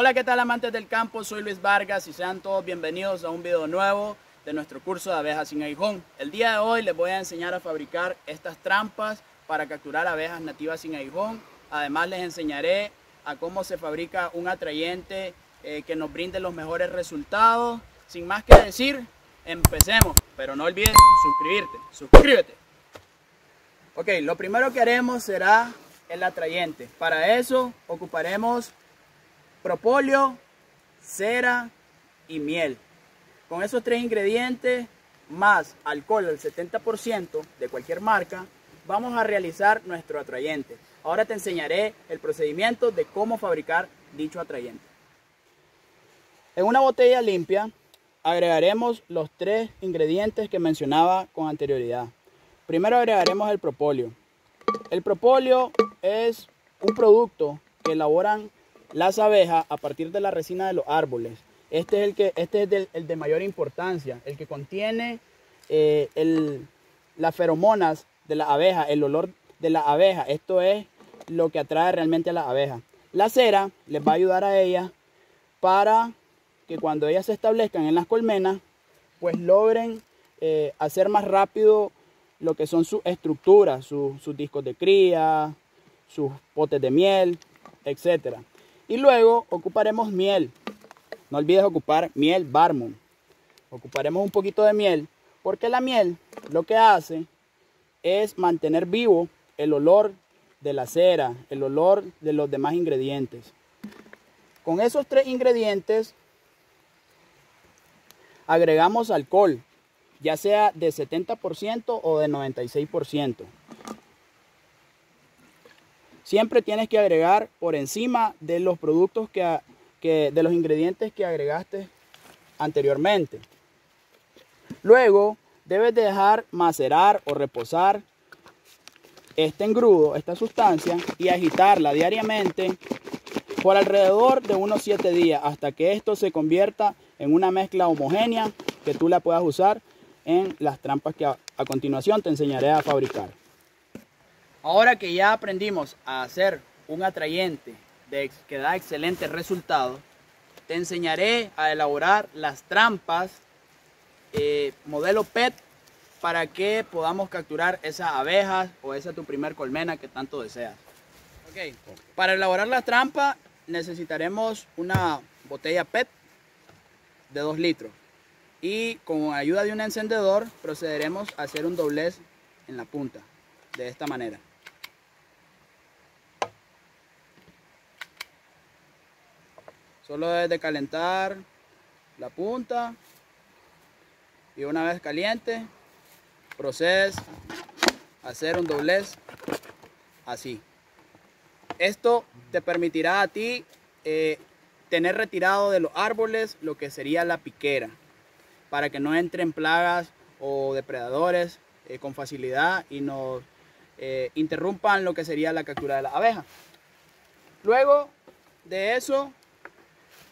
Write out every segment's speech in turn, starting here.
Hola, ¿qué tal amantes del campo? Soy Luis Vargas y sean todos bienvenidos a un video nuevo de nuestro curso de abejas sin aguijón. El día de hoy les voy a enseñar a fabricar estas trampas para capturar abejas nativas sin aguijón. Además les enseñaré a cómo se fabrica un atrayente eh, que nos brinde los mejores resultados. Sin más que decir, empecemos. Pero no olvides suscribirte. Suscríbete. Ok, lo primero que haremos será el atrayente. Para eso ocuparemos propóleo, cera y miel. Con esos tres ingredientes más alcohol al 70% de cualquier marca, vamos a realizar nuestro atrayente. Ahora te enseñaré el procedimiento de cómo fabricar dicho atrayente. En una botella limpia agregaremos los tres ingredientes que mencionaba con anterioridad. Primero agregaremos el propóleo. El propóleo es un producto que elaboran las abejas a partir de la resina de los árboles. Este es el, que, este es el de mayor importancia, el que contiene eh, las feromonas de la abeja, el olor de la abeja. Esto es lo que atrae realmente a la abeja. La cera les va a ayudar a ellas para que cuando ellas se establezcan en las colmenas, pues logren eh, hacer más rápido lo que son sus estructuras, sus discos de cría, sus potes de miel, etc. Y luego ocuparemos miel. No olvides ocupar miel Barmon. Ocuparemos un poquito de miel porque la miel lo que hace es mantener vivo el olor de la cera, el olor de los demás ingredientes. Con esos tres ingredientes agregamos alcohol, ya sea de 70% o de 96%. Siempre tienes que agregar por encima de los productos que, de los ingredientes que agregaste anteriormente. Luego debes dejar macerar o reposar este engrudo, esta sustancia, y agitarla diariamente por alrededor de unos 7 días hasta que esto se convierta en una mezcla homogénea que tú la puedas usar en las trampas que a, continuación te enseñaré a fabricar. Ahora que ya aprendimos a hacer un atrayente que da excelentes resultados, te enseñaré a elaborar las trampas eh, modelo PET para que podamos capturar esas abejas o esa tu primer colmena que tanto deseas. Okay. Para elaborar la trampa necesitaremos una botella PET de 2 litros y con ayuda de un encendedor procederemos a hacer un doblez en la punta de esta manera. Solo debes de calentar la punta y una vez caliente procedes a hacer un doblez así. Esto te permitirá a ti eh, tener retirado de los árboles lo que sería la piquera para que no entren plagas o depredadores eh, con facilidad y nos eh, interrumpan lo que sería la captura de la abeja. Luego de eso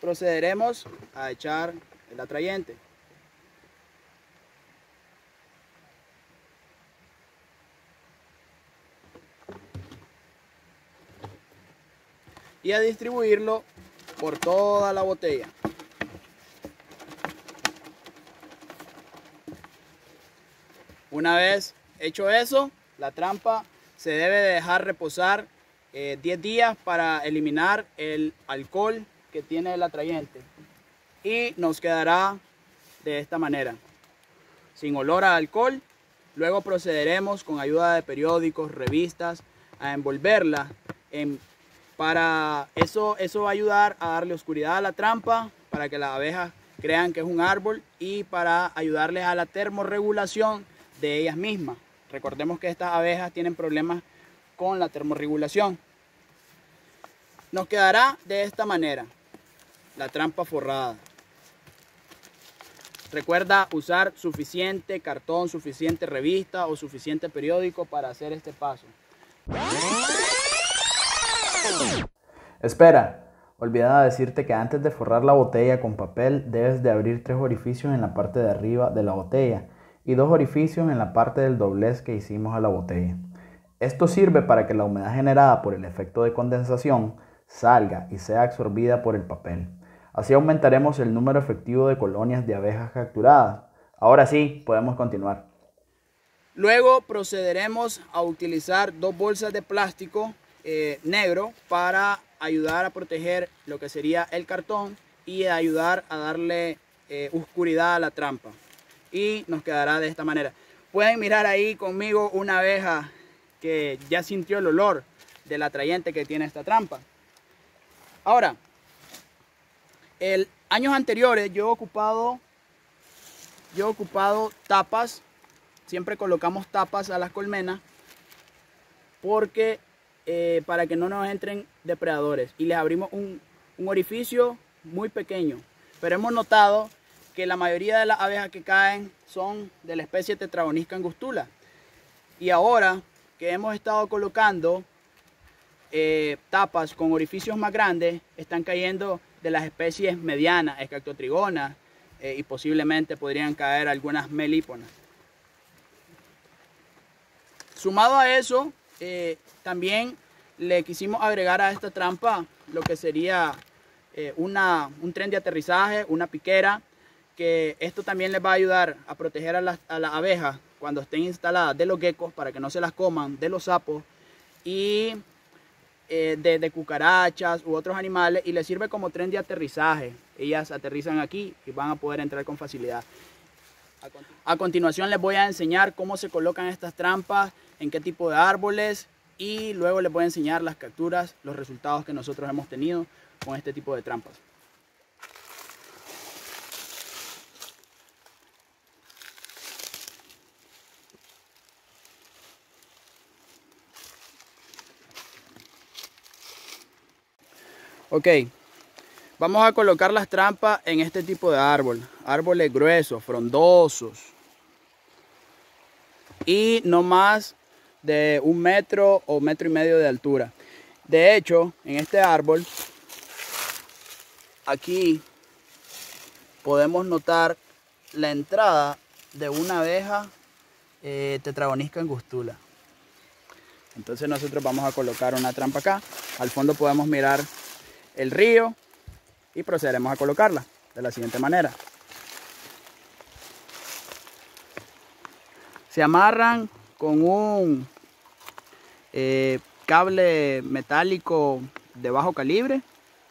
procederemos a echar el atrayente. y a distribuirlo por toda la botella. Una vez hecho eso, la trampa se debe dejar reposar 10 eh, días para eliminar el alcohol que tiene el atrayente. Y nos quedará de esta manera, sin olor a alcohol. Luego procederemos con ayuda de periódicos, revistas, a envolverla en para eso, eso va a ayudar a darle oscuridad a la trampa, para que las abejas crean que es un árbol y para ayudarles a la termorregulación de ellas mismas. Recordemos que estas abejas tienen problemas con la termorregulación. Nos quedará de esta manera la trampa forrada. Recuerda usar suficiente cartón, suficiente revista o suficiente periódico para hacer este paso. Espera, olvidaba decirte que antes de forrar la botella con papel debes de abrir tres orificios en la parte de arriba de la botella y dos orificios en la parte del doblez que hicimos a la botella. Esto sirve para que la humedad generada por el efecto de condensación salga y sea absorbida por el papel. Así aumentaremos el número efectivo de colonias de abejas capturadas. Ahora sí, podemos continuar. Luego procederemos a utilizar dos bolsas de plástico eh, negro para ayudar a proteger lo que sería el cartón y ayudar a darle eh, oscuridad a la trampa. Y nos quedará de esta manera. Pueden mirar ahí conmigo una abeja que ya sintió el olor del atrayente que tiene esta trampa. Ahora, años anteriores yo he ocupado yo he ocupado tapas, siempre colocamos tapas a las colmenas porque eh, para que no nos entren depredadores y les abrimos un, un orificio muy pequeño. Pero hemos notado que la mayoría de las abejas que caen son de la especie Tetragonisca angustula. Y ahora que hemos estado colocando eh, tapas con orificios más grandes, están cayendo de las especies medianas, escactotrigonas, eh, y posiblemente podrían caer algunas melíponas. Sumado a eso, eh, también le quisimos agregar a esta trampa lo que sería eh, una, un tren de aterrizaje, una piquera, que esto también les va a ayudar a proteger a las, abejas cuando estén instaladas de los geckos para que no se las coman, de los sapos y eh, de, cucarachas u otros animales y les sirve como tren de aterrizaje. Ellas aterrizan aquí y van a poder entrar con facilidad. A continuación les voy a enseñar cómo se colocan estas trampas, en qué tipo de árboles y luego les voy a enseñar las capturas, los resultados que nosotros hemos tenido con este tipo de trampas. Ok, vamos a colocar las trampas en este tipo de árbol. Árboles gruesos, frondosos. Y no más de un metro o metro y medio de altura. De hecho, en este árbol, aquí podemos notar la entrada de una abeja eh, tetragonisca angustula. Entonces nosotros vamos a colocar una trampa acá. Al fondo podemos mirar el río y procederemos a colocarla de la siguiente manera. Se amarran con un eh, cable metálico de bajo calibre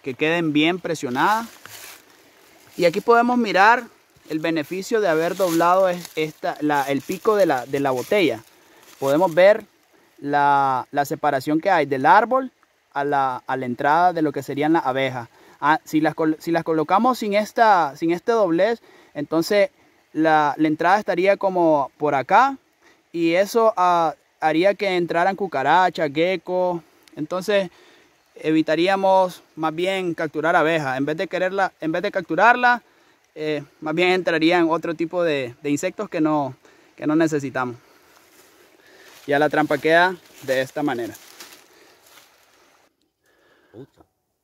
que queden bien presionadas. Y aquí podemos mirar el beneficio de haber doblado esta, el pico de la, de la, botella. Podemos ver la, la separación que hay del árbol a la, entrada de lo que serían las abejas. Ah, si, las, si las colocamos sin, esta, sin este doblez, entonces la, entrada estaría como por acá y eso ah, haría que entraran cucarachas, geckos. Entonces evitaríamos más bien capturar abejas. En vez de quererla, en vez de capturarla, eh, más bien entrarían otro tipo de, de insectos que no, que no necesitamos. Ya la trampa queda de esta manera.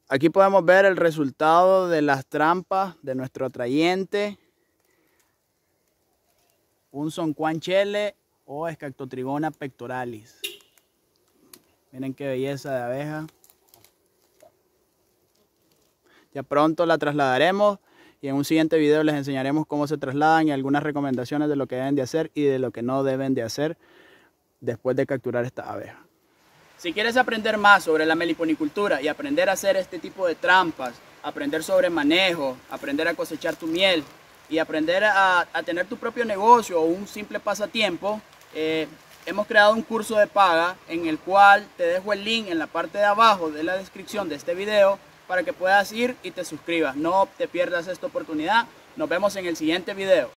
Aquí podemos ver el resultado de las trampas de nuestro atrayente. Un soncuanchele o escactotrigona pectoralis. Miren qué belleza de abeja. Ya pronto la trasladaremos y en un siguiente video les enseñaremos cómo se trasladan y algunas recomendaciones de lo que deben de hacer y de lo que no deben de hacer después de capturar esta abeja. Si quieres aprender más sobre la meliponicultura y aprender a hacer este tipo de trampas, aprender sobre manejo, aprender a cosechar tu miel y aprender a, tener tu propio negocio o un simple pasatiempo, eh, hemos creado un curso de paga en el cual te dejo el link en la parte de abajo de la descripción de este video para que puedas ir y te suscribas. No te pierdas esta oportunidad. Nos vemos en el siguiente video.